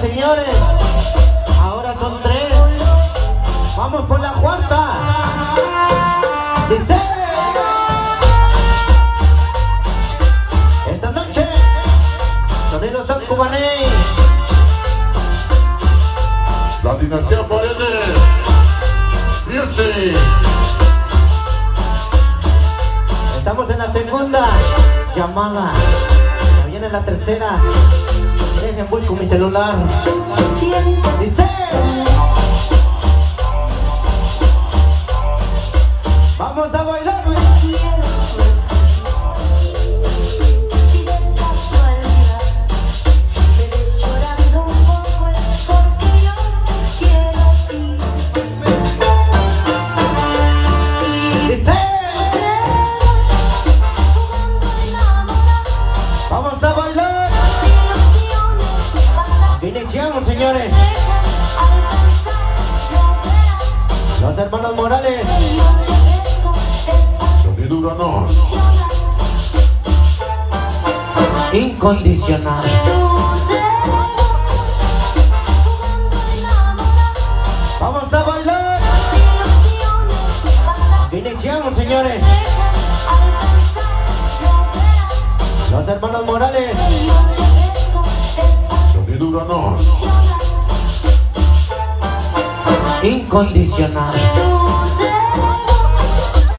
señores. Ahora son tres. Vamos por la cuarta. Dice. Esta noche, sonido San Cubané. La dinastía Paredes. Music. Estamos en la segunda llamada. Ya viene la tercera. Dejen busco mi celular. Dice. Vamos a bailar. Vamos a bailar. Iniciamos, señores. Los hermanos Morales. Incondicional. Vamos a bailar. Iniciamos, señores. Los hermanos Morales. Incondicional.